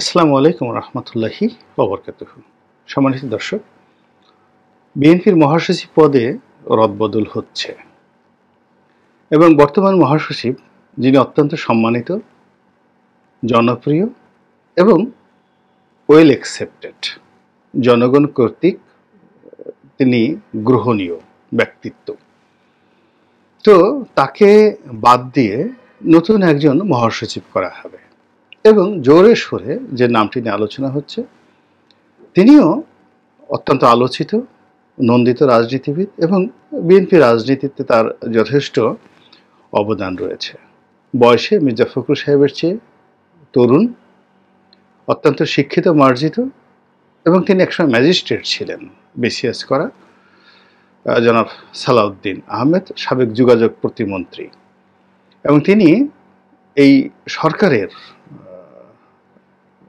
আসসালামু আলাইকুম রহমতুল্লাহি অবরকাত সম্মানিত দর্শক, বিএনপির মহাসচিব পদে রদবদল হচ্ছে এবং বর্তমান মহাসচিব, যিনি অত্যন্ত সম্মানিত, জনপ্রিয় এবং ওয়েল অ্যাকসেপ্টেড জনগণ কর্তৃক, তিনি গ্রহণীয় ব্যক্তিত্ব। তো তাকে বাদ দিয়ে নতুন একজন মহাসচিব করা হবে। এবং জোরে সোরে যে নামটি নিয়ে আলোচনা হচ্ছে, তিনিও অত্যন্ত আলোচিত, নন্দিত রাজনীতিবিদ এবং বিএনপি রাজনীতিতে তার যথেষ্ট অবদান রয়েছে। বয়সে মির্জা ফখরুল সাহেবের চেয়ে তরুণ, অত্যন্ত শিক্ষিত, মার্জিত এবং তিনি একসময় ম্যাজিস্ট্রেট ছিলেন বিসিএস করা জনাব সালাউদ্দিন আহমেদ, সাবেক যোগাযোগ প্রতিমন্ত্রী। এবং তিনি এই সরকারের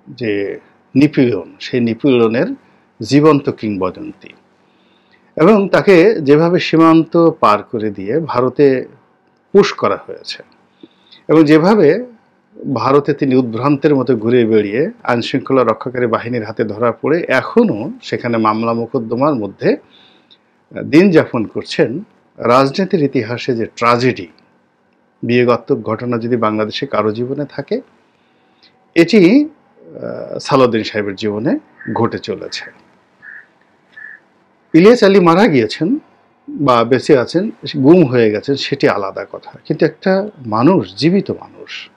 যে নিপীড়ন, সেই নিপীড়নের জীবন্ত কিংবদন্তি। এবং তাকে যেভাবে সীমান্ত পার করে দিয়ে ভারতে পুশ করা হয়েছে এবং যেভাবে ভারতে তিনি উদ্ভ্রান্তের মতো ঘুরে বেরিয়ে আইনশৃঙ্খলা রক্ষাকারী বাহিনীর হাতে ধরা পড়ে এখনও সেখানে মামলা মোকদ্দমার মধ্যে দিন যাপন করছেন রাজনীতির ইতিহাসে যে ট্রাজেডি বিয়েগত্মক ঘটনা যদি বাংলাদেশে কারও জীবনে থাকে, এটি সালাউদ্দিন সাহেবের জীবনে ঘটে চলেছে। ইলিয়াস আলী মারা গিয়েছেন বা বেঁচে আছেন, গুম হয়ে গেছেন, সেটি আলাদা কথা। কিন্তু একটা মানুষ, জীবিত মানুষ,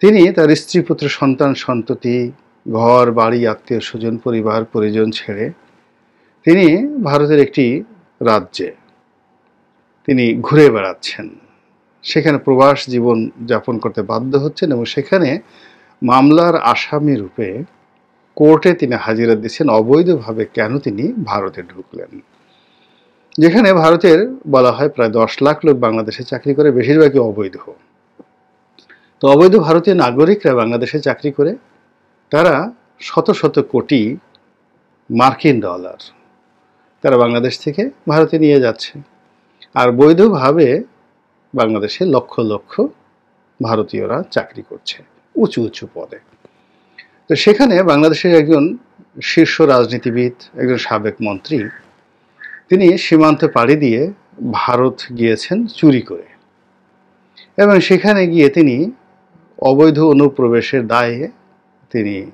তিনি তার স্ত্রী, পুত্র, সন্তান, সন্ততি, ঘর, বাড়ি, আত্মীয় স্বজন, পরিবার, পরিজন ছেড়ে তিনি ভারতের একটি রাজ্যে তিনি ঘুরে বেড়াচ্ছেন। সেখানে প্রবাস জীবন যাপন করতে বাধ্য হচ্ছেন এবং সেখানে মামলার আসামি রূপে কোর্টে তিনি হাজিরা দিচ্ছেন অবৈধভাবে কেন তিনি ভারতে ঢুকলেন? যেখানে ভারতের বলা হয় প্রায় দশ লাখ লোক বাংলাদেশে চাকরি করে, বেশিরভাগই অবৈধ। তো অবৈধ ভারতীয় নাগরিকরা বাংলাদেশে চাকরি করে, তারা শত শত কোটি মার্কিন ডলার তারা বাংলাদেশ থেকে ভারতে নিয়ে যাচ্ছে। আর বৈধভাবে বাংলাদেশে লক্ষ লক্ষ ভারতীয়রা চাকরি করছে। উঁচু উঁচু পদে। তো সেখানে বাংলাদেশের একজন শীর্ষ রাজনীতিবিদ, একজন সাবেক মন্ত্রী, তিনি সীমান্ত পাড়ি দিয়ে ভারত গিয়েছেন চুরি করে। এবং সেখানে গিয়ে তিনি অবৈধ অনুপ্রবেশের দায়ে তিনি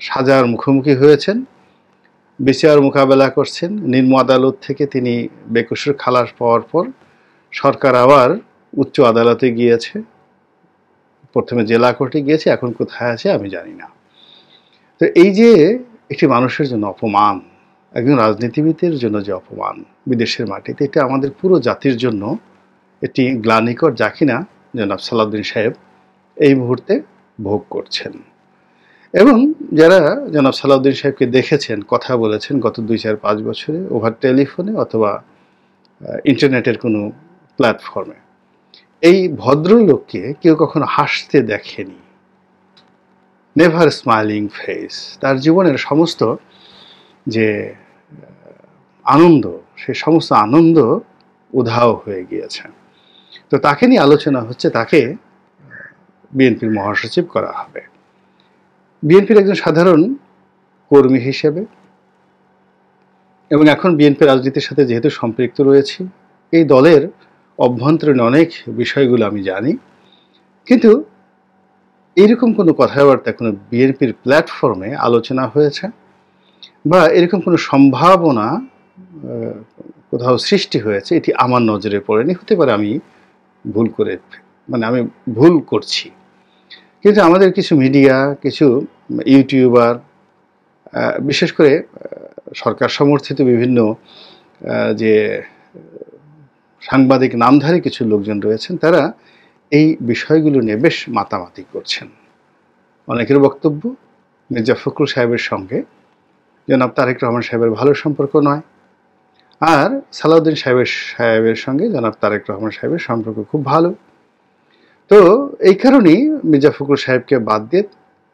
সাজার মুখোমুখি হয়েছেন, বিচার মোকাবেলা করছেন। নিম্ন আদালত থেকে তিনি বেকসুর খালাস পাওয়ার পর সরকার আবার উচ্চ আদালতে গিয়েছে। প্রথমে জেলা কোর্টে গিয়েছে, এখন কোথায় আছে আমি জানি না। তো এই যে একটি মানুষের জন্য অপমান, একজন রাজনীতিবিদের জন্য যে অপমান বিদেশের মাটিতে, এটা আমাদের পুরো জাতির জন্য একটি গ্লানিকর যা কিনা জনাব সালাউদ্দিন সাহেব এই মুহূর্তে ভোগ করছেন। এবং যারা জনাব সালাউদ্দিন সাহেবকে দেখেছেন, কথা বলেছেন গত দুই চার পাঁচ বছরে, ওভার টেলিফোনে অথবা ইন্টারনেটের কোনো প্ল্যাটফর্মে এই ভদ্রলোককে কেউ কখনো হাসতে দেখেনি। নেভার স্মাইলিং ফেস তার জীবনের সমস্ত যে আনন্দ, সে সমস্ত আনন্দ উধাও হয়ে গিয়েছে। তো তাকে নিয়ে আলোচনা হচ্ছে, তাকে বিএনপির মহাসচিব করা হবে। বিএনপির একজন সাধারণ কর্মী হিসেবে এবং এখন বিএনপি রাজনীতির সাথে যেহেতু সম্পৃক্ত রয়েছি, এই দলের অভ্যন্তরীণ অনেক বিষয়গুলো আমি জানি। কিন্তু এরকম কোনো কথাবার্তা কোনো বিএনপির প্ল্যাটফর্মে আলোচনা হয়েছে বা এরকম কোনো সম্ভাবনা কোথাও সৃষ্টি হয়েছে, এটি আমার নজরে পড়েনি, হতে পারে আমি ভুল করে মানে আমি ভুল করছি। কিন্তু আমাদের কিছু মিডিয়া কিছু ইউটিউবার বিশেষ করে সরকার সমর্থিত বিভিন্ন যে সাংবাদিক, নামধারী কিছু লোকজন রয়েছেন, তারা এই বিষয়গুলো নিয়ে বেশ মাতামাতি করছেন। অনেকের বক্তব্য মির্জা ফখরুল সাহেবের সঙ্গে, জনাব তারেক রহমান সাহেবের ভালো সম্পর্ক নয়, আর সালাউদ্দিন সাহেবের সাহেবের সঙ্গে জনাব তারেক রহমান সাহেবের সম্পর্ক খুব ভালো। তো এই কারণেই মির্জা ফখরুল সাহেবকে বাদ দিয়ে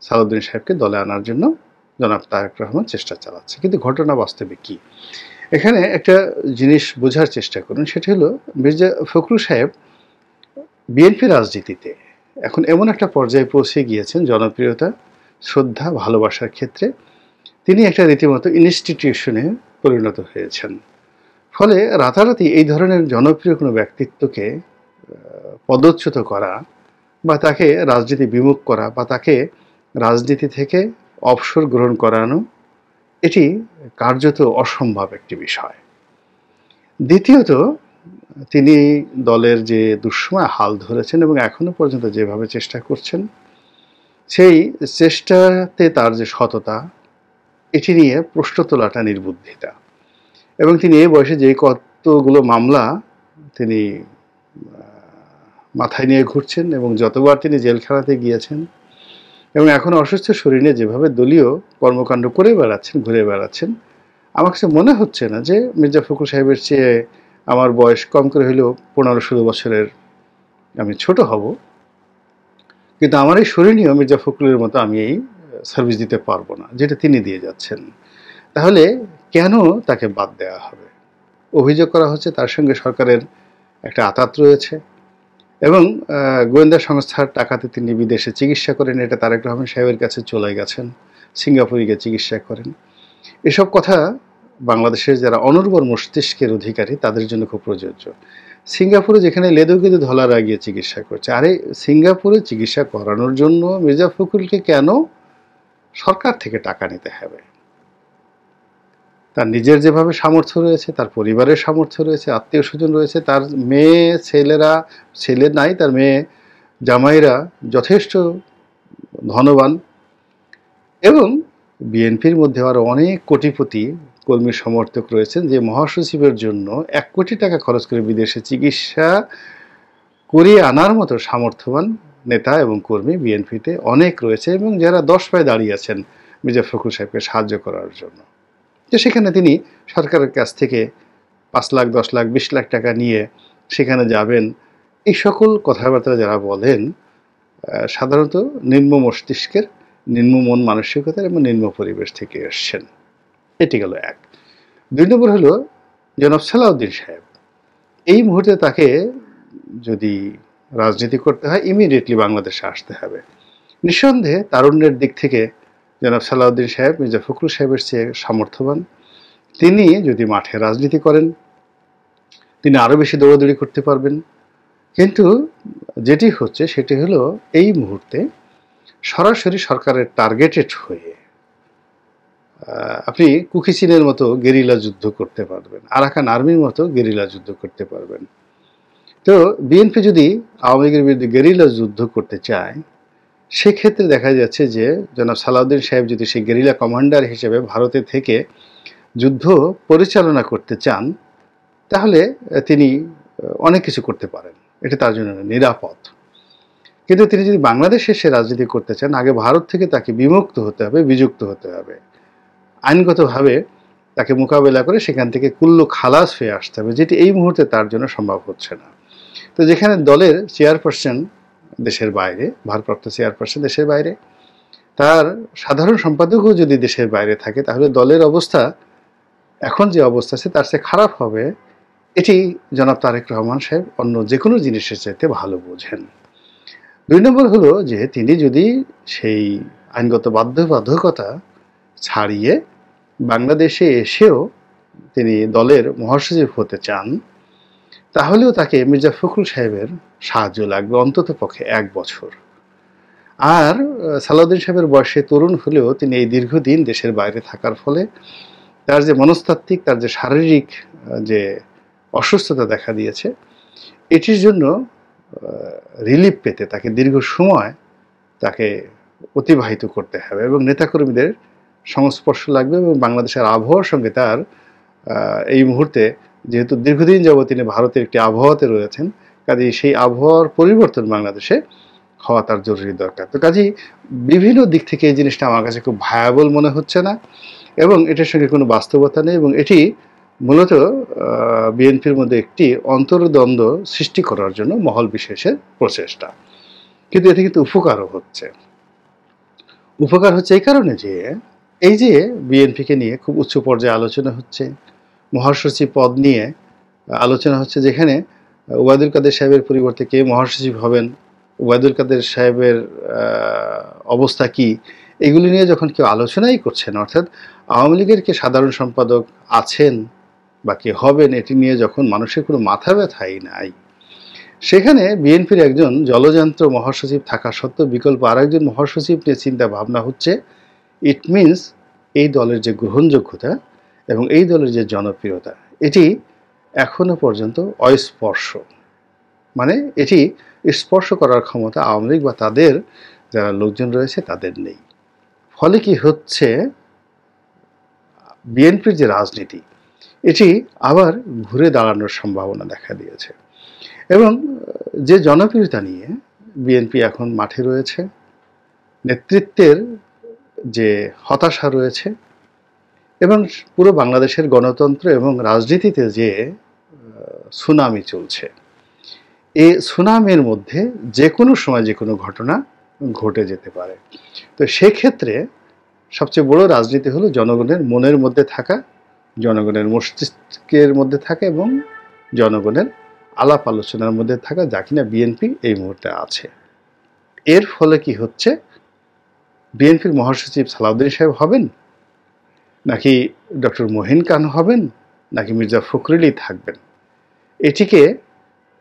সালাউদ্দিন সাহেবকে দলে আনার জন্য জনাব তারেক রহমান চেষ্টা চালাচ্ছে। কিন্তু ঘটনা বাস্তবে কী? এখানে একটা জিনিস বোঝার চেষ্টা করুন, সেটা হলো মির্জা ফখরুল সাহেব বিএনপি রাজনীতিতে এখন এমন একটা পর্যায়ে পৌঁছে গিয়েছেন জনপ্রিয়তা, শ্রদ্ধা, ভালোবাসার ক্ষেত্রে। তিনি একটা রীতিমতো ইনস্টিটিউশনে পরিণত হয়েছেন। ফলে রাতারাতি এই ধরনের জনপ্রিয় কোনো ব্যক্তিত্বকে পদচ্যুত করা বা তাকে রাজনীতি বিমুখ করা বা তাকে রাজনীতি থেকে অবসর গ্রহণ করানো এটি কার্যত অসম্ভব একটি বিষয়। দ্বিতীয়ত, তিনি দলের যে দুঃসময় হাল ধরেছেন এবং এখনও পর্যন্ত যেভাবে চেষ্টা করছেন, সেই চেষ্টাতে তার যে সততা, এটি নিয়ে প্রশ্ন তোলাটা নির্বুদ্ধিতা। এবং তিনি এই বয়সে যে কতগুলো মামলা তিনি মাথায় নিয়ে ঘুরছেন এবং যতবার তিনি জেল খেলাতে গিয়েছেন এবং এখন অসুস্থ শরীরে যেভাবে দলীয় কর্মকাণ্ড করে বেড়াচ্ছেন, ঘুরে বেড়াচ্ছেন, আমার কাছে মনে হচ্ছে না যে মির্জা ফখরুল সাহেবের চেয়ে আমার বয়স কম করে হলেও পনেরো ষোলো বছরের আমি ছোট হব। কিন্তু আমার এই শরীর নিয়েও মির্জা ফখরুলের মতো আমি এই সার্ভিস দিতে পারব না, যেটা তিনি দিয়ে যাচ্ছেন। তাহলে কেন তাকে বাদ দেওয়া হবে? অভিযোগ করা হচ্ছে তার সঙ্গে সরকারের একটা আতাত রয়েছে। এবং গোয়েন্দা সংস্থার টাকাতে তিনি বিদেশে চিকিৎসা করেন, এটা তারেক রহমান সাহেবের কাছে চলে গেছেন, সিঙ্গাপুরে গিয়ে চিকিৎসা করেন। এসব কথা বাংলাদেশের যারা অনর্বর মস্তিষ্কের অধিকারী, তাদের জন্য খুব প্রযোজ্য। সিঙ্গাপুরে যেখানে লেদু কেদু ধলারা গিয়ে চিকিৎসা করছে, আরে সিঙ্গাপুরে চিকিৎসা করানোর জন্য মির্জা ফখরুলকে কেন সরকার থেকে টাকা নিতে হবে? তার নিজের যেভাবে সামর্থ্য রয়েছে, তার পরিবারের সামর্থ্য রয়েছে, আত্মীয় স্বজন রয়েছে, তার মেয়ে, ছেলেরা, ছেলে নাই, তার মেয়ে, জামাইরা যথেষ্ট ধনবান এবং বিএনপির মধ্যে আরও অনেক কোটিপতি কর্মী সমর্থক রয়েছেন যে মহাসচিবের জন্য এক কোটি টাকা খরচ করে বিদেশে চিকিৎসা করিয়ে আনার মতো সামর্থ্যবান নেতা এবং কর্মী বিএনপিতে অনেক রয়েছে এবং যারা দশ পায়ে দাঁড়িয়ে আছেন মির্জা ফখরুল সাহেবকে সাহায্য করার জন্য। তো সেখানে তিনি সরকারের কাছ থেকে পাঁচ লাখ, দশ লাখ, বিশ লাখ টাকা নিয়ে সেখানে যাবেন। এই সকল কথাবার্তা যারা বলেন সাধারণত নিম্ন মস্তিষ্কের, নিম্ন মন মানসিকতার এবং নিম্ন পরিবেশ থেকে এসছেন। এটি গেল এক। দুই নম্বর হলো জনাব সালাউদ্দিন সাহেব। এই মুহূর্তে তাকে যদি রাজনীতি করতে হয় ইমিডিয়েটলি বাংলাদেশে আসতে হবে। নিঃসন্দেহে তারুণ্যের দিক থেকে জনাব সালাউদ্দিন সাহেব, মির্জা ফখরুল সাহেবের চেয়ে সামর্থ্যবান। তিনি যদি মাঠে রাজনীতি করেন, তিনি আরও বেশি দৌড়াদৌড়ি করতে পারবেন। কিন্তু যেটি হচ্ছে, সেটি হলো এই মুহূর্তে সরাসরি সরকারের টার্গেটেড হয়ে আপনি কুকিচিনের মতো গেরিলা যুদ্ধ করতে পারবেন, আরাকান আর্মির মতো গেরিলা যুদ্ধ করতে পারবেন। তো বিএনপি যদি আওয়ামী লীগের বিরুদ্ধে গেরিলা যুদ্ধ করতে চায় সেক্ষেত্রে দেখা যাচ্ছে যে জনাব সালাউদ্দিন সাহেব যদি সেই গেরিলা কমান্ডার হিসেবে ভারতে থেকে যুদ্ধ পরিচালনা করতে চান, তাহলে তিনি অনেক কিছু করতে পারেন। এটা তার জন্য নিরাপদ। কিন্তু তিনি যদি বাংলাদেশে এসে রাজনীতি করতে চান, আগে ভারত থেকে তাকে বিমুক্ত হতে হবে, বিযুক্ত হতে হবে। আইনগতভাবে তাকে মোকাবেলা করে সেখান থেকে কুল্লু খালাস হয়ে আসতে হবে, যেটি এই মুহূর্তে তার জন্য সম্ভব হচ্ছে না। তো যেখানে দলের চেয়ারপারসন দেশের বাইরে, ভারপ্রাপ্ত চেয়ারপারসন দেশের বাইরে। তার সাধারণ সম্পাদকও যদি দেশের বাইরে থাকে, তাহলে দলের অবস্থা, এখন যে অবস্থা আছে, তার চেয়ে খারাপ হবে। এটি জনাব তারেক রহমান সাহেব অন্য যে কোনো জিনিসের চাইতে ভালো বোঝেন। দুই নম্বর হলো যে তিনি যদি সেই আইনগত বাধ্যবাধকতা ছাড়িয়ে বাংলাদেশে এসেও তিনি দলের মহাসচিব হতে চান তাহলেও তাকে মির্জা ফখরুল সাহেবের সাহায্য লাগবে অন্তত পক্ষে এক বছর। আর সালাউদ্দিন সাহেবের বয়সে তরুণ হলেও তিনি এই দীর্ঘদিন দেশের বাইরে থাকার ফলে তার যে মনস্তাত্ত্বিক, তার যে শারীরিক যে অসুস্থতা দেখা দিয়েছে, এটির জন্য রিলিফ পেতে তাকে দীর্ঘ সময় তাকে অতিবাহিত করতে হবে এবং নেতাকর্মীদের সংস্পর্শ লাগবে এবং বাংলাদেশের আবহাওয়ার সঙ্গে তার এই মুহূর্তে যেহেতু দীর্ঘদিন যাবৎ তিনি ভারতের একটি আবহাওয়াতে রয়েছেন, কাজেই সেই আবহাওয়ার পরিবর্তন বাংলাদেশে হওয়া তার জরুরি দরকার। তো কাজেই বিভিন্ন দিক থেকে এই জিনিসটা আমার কাছে খুব ভায়াবল মনে হচ্ছে না এবং এটার সঙ্গে কোনো বাস্তবতা নেই এবং এটি মূলত বিএনপির মধ্যে একটি অন্তর্দ্বন্দ্ব সৃষ্টি করার জন্য মহল বিশেষের প্রচেষ্টা। কিন্তু এতে কিন্তু উপকারও হচ্ছে। উপকার হচ্ছে এই কারণে যে, এই যে বিএনপিকে নিয়ে খুব উচ্চ পর্যায়ে আলোচনা হচ্ছে মহাসচিব পদ নিয়ে আলোচনা হচ্ছে যেখানে ওবায়দুল কাদের সাহেবের পরিবর্তে কে মহাসচিব হবেন, ওবায়দুল কাদের সাহেবের অবস্থা কি, এগুলি নিয়ে যখন কেউ আলোচনাই করছেন, অর্থাৎ আওয়ামী লীগের কে সাধারণ সম্পাদক আছেন বা কে হবেন, এটি নিয়ে যখন মানুষের কোনো মাথা ব্যথাই নাই, সেখানে বিএনপির একজন জলযন্ত্র মহাসচিব থাকা সত্ত্বেও বিকল্প আরেকজন মহাসচিব নিয়ে চিন্তা ভাবনা হচ্ছে ইট মিনস এই দলের যে গ্রহণযোগ্যতা এবং এই দলের যে জনপ্রিয়তা, এটি এখনও পর্যন্ত অস্পর্শ। মানে এটি স্পর্শ করার ক্ষমতা আওয়ামী লীগ বা তাদের যারা লোকজন রয়েছে, তাদের নেই। ফলে কি হচ্ছে? বিএনপির যে রাজনীতি, এটি আবার ঘুরে দাঁড়ানোর সম্ভাবনা দেখা দিয়েছে। এবং যে জনপ্রিয়তা নিয়ে বিএনপি এখন মাঠে রয়েছে, নেতৃত্বের যে হতাশা রয়েছে এবং পুরো বাংলাদেশের গণতন্ত্র এবং রাজনীতিতে যে সুনামি চলছে, এই সুনামির মধ্যে যে কোনো সময় যে কোনো ঘটনা ঘটে যেতে পারে। তো সেক্ষেত্রে সবচেয়ে বড় রাজনীতি হলো জনগণের মনের মধ্যে থাকা, জনগণের মস্তিষ্কের মধ্যে থাকা এবং জনগণের আলাপ আলোচনার মধ্যে থাকা যা কিনা বিএনপি এই মুহূর্তে আছে। এর ফলে কি হচ্ছে? বিএনপির মহাসচিব সালাউদ্দিন সাহেব হবেন? নাকি ডক্টর মহিন খান হবেন, নাকি মির্জা ফখরুলই থাকবেন? এটিকে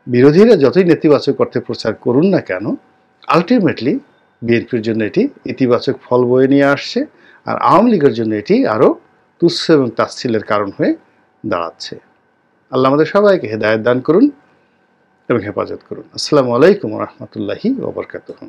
বিরোধীরা যতই নেতিবাচক অর্থে প্রচার করুন না কেন আলটিমেটলি বিএনপির জন্য এটি ইতিবাচক ফল বয়ে নিয়ে আসছে আর আওয়ামী লীগের জন্য এটি আরও তুচ্ছ এবং তাচ্ছিলের কারণ হয়ে দাঁড়াচ্ছে। আল্লাহ আমাদের সবাইকে হেদায়ত দান করুন এবং হেফাজত করুন। আসসালামু আলাইকুম রহমতুল্লাহি ওবরকাতুহ